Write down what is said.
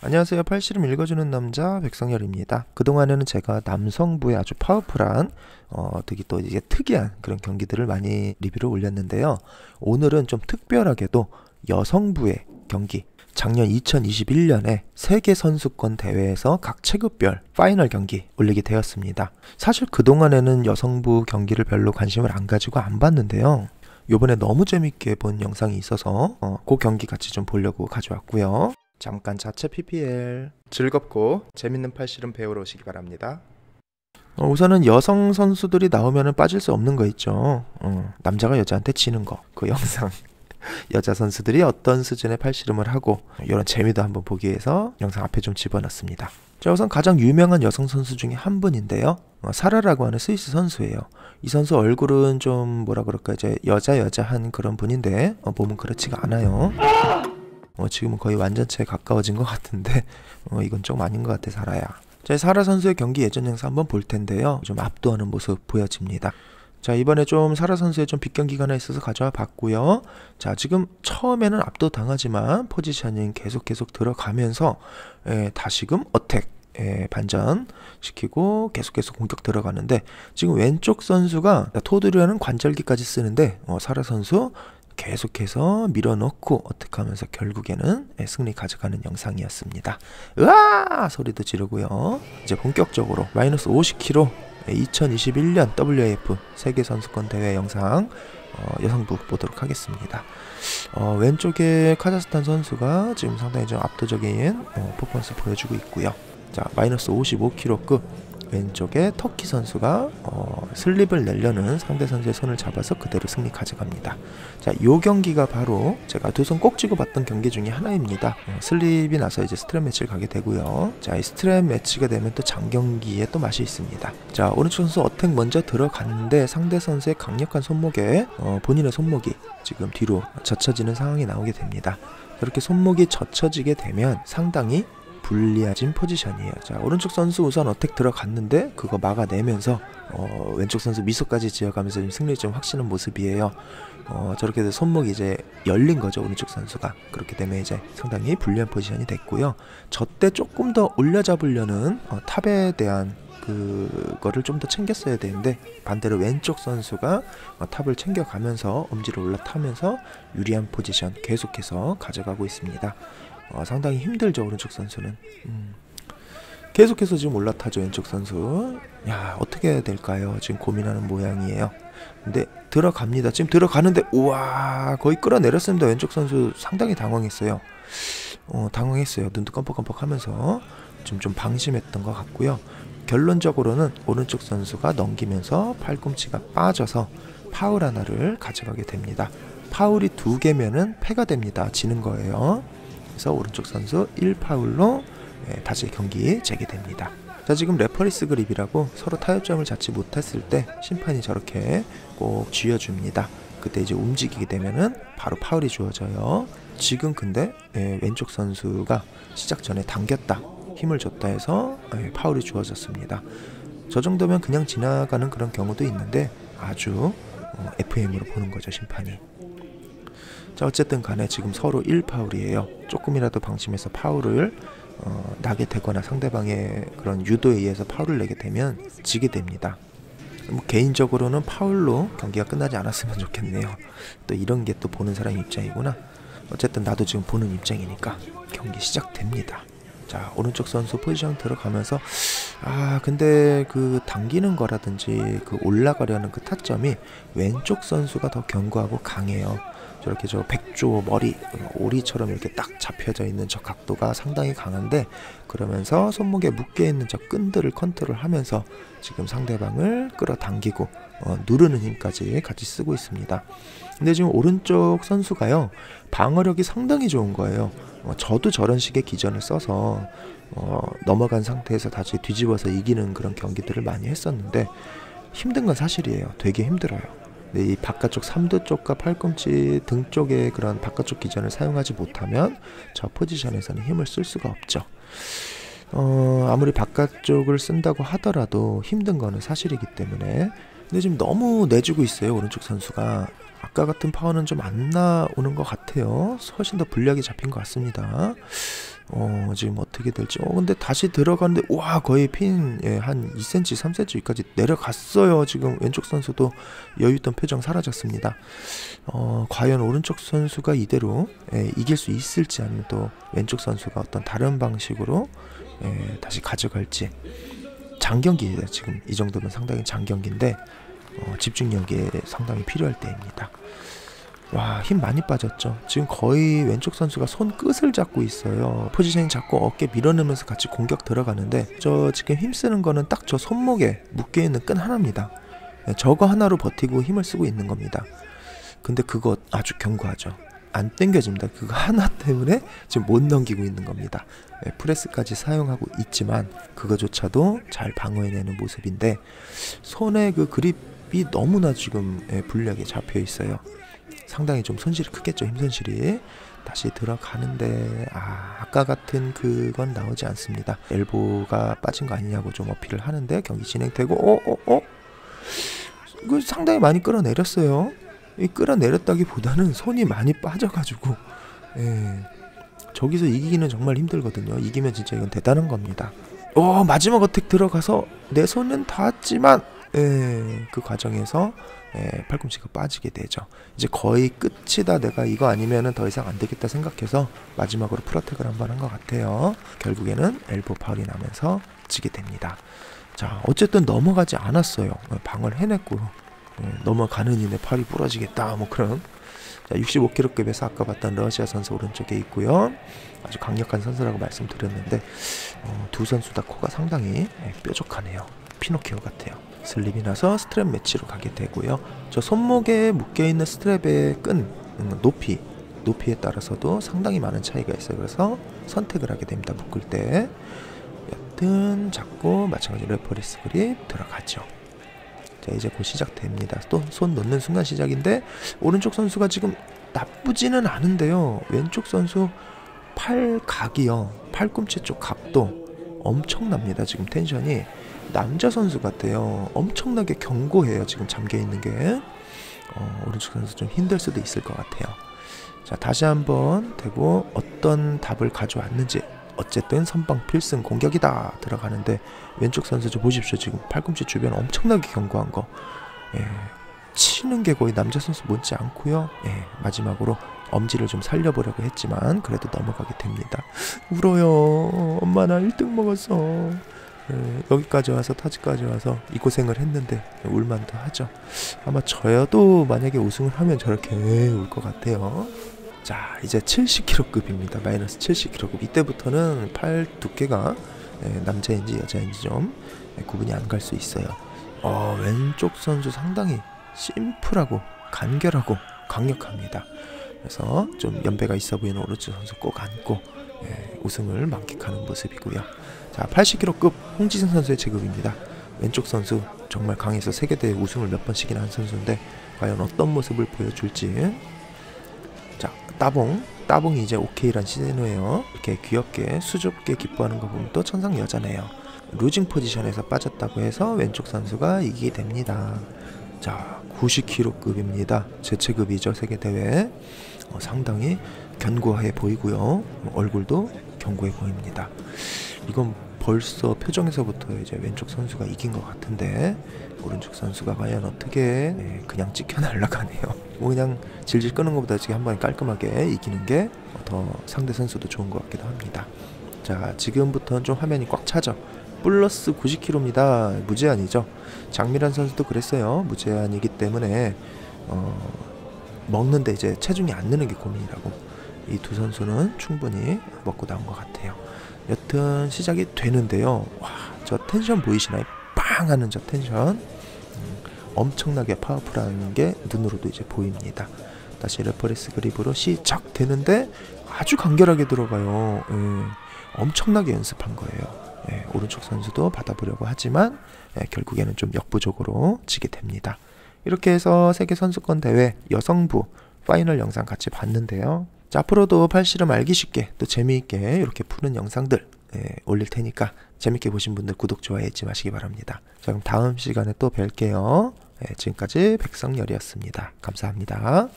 안녕하세요. 팔씨름 읽어주는 남자 백성열입니다. 그동안에는 제가 남성부의 아주 powerful한 어, 되게 또 이게 특이한 그런 경기들을 많이 리뷰를 올렸는데요. 오늘은 좀 특별하게도 여성부의 경기 작년 2021년에 세계 선수권 대회에서 각 체급별 final 경기 올리게 되었습니다. 사실 그동안에는 여성부 경기를 별로 관심을 안 가지고 안 봤는데요. 요번에 너무 재밌게 본 영상이 있어서 어, 그 경기 같이 좀 보려고 가져왔고요. 잠깐 자체 PPL 즐겁고 재밌는 팔씨름 배우러 오시기 바랍니다. 어, 우선은 여성 선수들이 나오면 빠질 수 없는 거 있죠. 어, 남자가 여자한테 지는 거 그 영상. 여자 선수들이 어떤 수준의 팔씨름을 하고 이런 재미도 한번 보기 위해서 영상 앞에 좀 집어넣습니다. 자 우선 가장 유명한 여성 선수 중에 한 분인데요. 어, 사라라고 하는 스위스 선수예요. 이 선수 얼굴은 좀 뭐라 그럴까 이제 여자 여자한 그런 분인데 어, 몸은 그렇지가 않아요. 어, 지금은 거의 완전체에 가까워진 것 같은데 어, 이건 좀 아닌 것 같아 사라야. 자 사라 선수의 경기 예전 영상 한번 볼 텐데요. 좀 압도하는 모습 보여집니다. 자 이번에 좀 사라 선수의 좀 빗경기가 하나 있어서 가져와 봤고요. 자 지금 처음에는 압도 당하지만 포지셔닝 계속 계속 들어가면서 에, 다시금 어택 에, 반전 시키고 계속 계속 공격 들어가는데 지금 왼쪽 선수가 토드류하는 관절기까지 쓰는데 어, 사라 선수 계속해서 밀어넣고 어떻게 하면서 결국에는 예, 승리 가져가는 영상이었습니다. 으아 소리도 지르고요. 이제 본격적으로 마이너스 50kg 2021년 WAF 세계 선수권 대회 영상 어, 여성부 보도록 하겠습니다. 어, 왼쪽에 카자흐스탄 선수가 지금 상당히 좀 압도적인 어, 퍼포먼스 보여주고 있고요. 자 마이너스 55kg급 왼쪽에 터키 선수가 어, slip을 내려는 상대 선수의 손을 잡아서 그대로 승리 가져갑니다. 자, 요 경기가 바로 제가 두 손 꼭 쥐고 봤던 경기 중에 하나입니다. 어, slip이 나서 이제 strap match를 가게 되고요. 자, 이 strap match가 되면 또 장경기에 또 맛이 있습니다. 자, 오른쪽 선수 attack 먼저 들어갔는데 상대 선수의 강력한 손목에 어, 본인의 손목이 지금 뒤로 젖혀지는 상황이 나오게 됩니다. 이렇게 손목이 젖혀지게 되면 상당히 불리해진 포지션이에요. 자, 오른쪽 선수 우선 어택 들어갔는데 그거 막아내면서 어, 왼쪽 선수 미소까지 지어가면서 좀 승리 좀 확신한 모습이에요. 어, 저렇게 해서 손목이 이제 열린 거죠 오른쪽 선수가 그렇기 때문에 이제 상당히 불리한 포지션이 됐고요. 저때 조금 더 올려잡으려는 어, 탑에 대한 그거를 좀 더 챙겼어야 되는데 반대로 왼쪽 선수가 어, 탑을 챙겨가면서 엄지를 올라타면서 유리한 포지션 계속해서 가져가고 있습니다. 어, 상당히 힘들죠 오른쪽 선수는. 음. 계속해서 지금 올라타죠 왼쪽 선수. 야 어떻게 될까요? 지금 고민하는 모양이에요. 근데 들어갑니다. 지금 들어가는데 우와 거의 끌어내렸습니다. 왼쪽 선수 상당히 당황했어요. 어, 당황했어요. 눈도 깜빡깜빡 하면서 지금 좀 방심했던 것 같고요. 결론적으로는 오른쪽 선수가 넘기면서 팔꿈치가 빠져서 파울 하나를 가져가게 됩니다. 파울이 두 개면은 패가 됩니다. 지는 거예요 그래서 오른쪽 선수 1파울로 예, 다시 경기 재개됩니다. 자 지금 referee's grip이라고 서로 타협점을 잡지 못했을 때 심판이 저렇게 꼭 쥐어줍니다. 그때 이제 움직이게 되면은 바로 파울이 주어져요. 지금 근데 예, 왼쪽 선수가 시작 전에 당겼다 힘을 줬다 해서 예, 파울이 주어졌습니다. 저 정도면 그냥 지나가는 그런 경우도 있는데 아주 어, FM으로 보는 거죠 심판이. 자 어쨌든 간에 지금 서로 1파울이에요. 조금이라도 방심해서 파울을 어, 나게 되거나 상대방의 그런 유도에 의해서 파울을 내게 되면 지게 됩니다. 뭐 개인적으로는 파울로 경기가 끝나지 않았으면 좋겠네요. 또 이런 게 또 보는 사람 입장이구나. 어쨌든 나도 지금 보는 입장이니까 경기 시작됩니다. 자 오른쪽 선수 포지션 들어가면서 아 근데 그 당기는 거라든지 그 올라가려는 그 타점이 왼쪽 선수가 더 견고하고 강해요. 저렇게 저 백조 머리 오리처럼 이렇게 딱 잡혀져 있는 저 각도가 상당히 강한데 그러면서 손목에 묶여 있는 저 끈들을 컨트롤하면서 지금 상대방을 끌어당기고 어, 누르는 힘까지 같이 쓰고 있습니다. 근데 지금 오른쪽 선수가요 방어력이 상당히 좋은 거예요. 어, 저도 저런 식의 기전을 써서 어, 넘어간 상태에서 다시 뒤집어서 이기는 그런 경기들을 많이 했었는데 힘든 건 사실이에요. 되게 힘들어요. 이 바깥쪽 삼두 쪽과 팔꿈치 등 쪽의 그런 바깥쪽 기전을 사용하지 못하면 저 포지션에서는 힘을 쓸 수가 없죠. 어, 아무리 바깥쪽을 쓴다고 하더라도 힘든 거는 사실이기 때문에 근데 지금 너무 내주고 있어요 오른쪽 선수가 아까 같은 파워는 좀 안 나오는 것 같아요 훨씬 더 불리하게 잡힌 것 같습니다 어, 지금 어떻게 될지. 어 근데 다시 들어가는데 와 거의 핀 예, 한 2cm, 3cm까지 내려갔어요. 지금 왼쪽 선수도 여유 있던 표정 사라졌습니다. 어 과연 오른쪽 선수가 이대로 예, 이길 수 있을지 아니면 또 왼쪽 선수가 어떤 다른 방식으로 예, 다시 가져갈지. 장경기예요. 지금 이 정도면 상당히 장경기인데 어, 집중력이 상당히 필요할 때입니다. 와, 힘 많이 빠졌죠. 지금 거의 왼쪽 선수가 손 끝을 잡고 있어요. 포지션이 잡고 어깨 밀어내면서 같이 공격 들어가는데 저 지금 힘쓰는 거는 딱 저 손목에 묶여 있는 끈 하나입니다. 네, 저거 하나로 버티고 힘을 쓰고 있는 겁니다. 근데 그거 아주 견고하죠. 안 땡겨집니다. 그거 하나 때문에 지금 못 넘기고 있는 겁니다. 네, 프레스까지 사용하고 있지만 그거조차도 잘 방어해내는 모습인데 손에 그 그립 이 너무나 지금 예, 불리하게 잡혀 있어요. 상당히 좀 손실이 크겠죠 힘손실이. 다시 들어가는데 아 아까 같은 그건 나오지 않습니다. 엘보가 빠진 거 아니냐고 좀 어필을 하는데 경기 진행되고 어어어? 어, 어? 그 상당히 많이 끌어내렸어요. 이 끌어내렸다기보다는 손이 많이 빠져가지고 예. 저기서 이기기는 정말 힘들거든요. 이기면 진짜 이건 대단한 겁니다. 어 마지막 어택 들어가서 내 손은 닿았지만 예, 그 과정에서 예, 팔꿈치가 빠지게 되죠. 이제 거의 끝이다. 내가 이거 아니면은 더 이상 안 되겠다 생각해서 마지막으로 프로텍을 한번 한 것 같아요. 결국에는 엘보 파울이 나면서 지게 됩니다. 자, 어쨌든 넘어가지 않았어요. 방을 해냈고 예, 넘어가는 이내 팔이 부러지겠다. 뭐 그런 자, 65kg급에서 아까 봤던 러시아 선수 오른쪽에 있고요. 아주 강력한 선수라고 말씀드렸는데 어, 두 선수 다 코가 상당히 예, 뾰족하네요. 피노키오 같아요. slip이 나서 strap match로 가게 되고요. 저 손목에 묶여 있는 strap의 끈 음, 높이 높이에 따라서도 상당히 많은 차이가 있어요. 그래서 선택을 하게 됩니다. 묶을 때 여튼 잡고 마찬가지로 referee's grip 들어가죠. 자 이제 곧 시작됩니다. 또 손 놓는 순간 시작인데 오른쪽 선수가 지금 나쁘지는 않은데요. 왼쪽 선수 팔 각이요. 팔꿈치 쪽 각도 엄청납니다. 지금 텐션이 남자 선수 같아요. 엄청나게 견고해요. 지금 잠겨 있는 게. 어, 오른쪽 선수 좀 힘들 수도 있을 것 같아요. 자, 다시 한번 되고 어떤 답을 가져왔는지 어쨌든 선방 필승 공격이다 들어가는데 왼쪽 선수 좀 보십시오. 지금 팔꿈치 주변 엄청나게 견고한 거. 예, 치는 게 거의 남자 선수 못지 않고요. 예, 마지막으로 엄지를 좀 살려보려고 했지만 그래도 넘어가게 됩니다. 울어요. 엄마 나 1등 먹었어. 예, 여기까지 와서 타지까지 와서 이 고생을 했는데 울만도 하죠. 아마 저여도 만약에 우승을 하면 저렇게 울 것 같아요. 자 이제 70kg급입니다. 마이너스 70kg. 이때부터는 팔 두께가 예, 남자인지 여자인지 좀 예, 구분이 안 갈 수 있어요. 어, 왼쪽 선수 상당히 심플하고 간결하고 강력합니다. 그래서 좀 연배가 있어 보이는 오른쪽 선수 꼭 안고 예, 우승을 만끽하는 모습이고요. 자, 80kg급 홍지승 선수의 제급입니다. 왼쪽 선수 정말 강해서 세계대회 우승을 몇 번씩이나 한 선수인데 과연 어떤 모습을 보여줄지. 자 따봉. 따봉이 이제 오케이란 시즌이에요. 이렇게 귀엽게 수줍게 기뻐하는 거 보면 또 천상 여자네요. 루징 포지션에서 빠졌다고 해서 왼쪽 선수가 이기게 됩니다. 자 90kg급입니다. 제 체급이죠 세계대회. 어, 상당히 견고해 보이고요 얼굴도 견고해 보입니다 이건 벌써 표정에서부터 이제 왼쪽 선수가 이긴 것 같은데 오른쪽 선수가 과연 어떻게 네, 그냥 찍혀 날라가네요. 뭐 그냥 질질 끄는 것보다 지금 한번 깔끔하게 이기는 게 더 상대 선수도 좋은 것 같기도 합니다. 자 지금부터는 좀 화면이 꽉 차죠. 플러스 90kg입니다. 무제한이죠. 장미란 선수도 그랬어요. 무제한이기 때문에 어, 먹는데 이제 체중이 안 느는 게 고민이라고. 이 두 선수는 충분히 먹고 나온 것 같아요. 여튼 시작이 되는데요. 와, 저 텐션 보이시나요? 빵 하는 저 텐션. 음, 엄청나게 powerful한 게 눈으로도 이제 보입니다. 다시 referee's grip으로 시작되는데 아주 간결하게 들어가요. 예, 엄청나게 연습한 거예요. 예, 오른쪽 선수도 받아보려고 하지만 예, 결국에는 좀 역부족으로 지게 됩니다. 이렇게 해서 세계 선수권 대회 여성부 파이널 영상 같이 봤는데요. 자, 앞으로도 팔씨름 알기 쉽게 또 재미있게 이렇게 푸는 영상들 예, 올릴 테니까 재밌게 보신 분들 구독, 좋아요 잊지 마시기 바랍니다. 자, 그럼 다음 시간에 또 뵐게요. 예, 지금까지 백성열이었습니다. 감사합니다.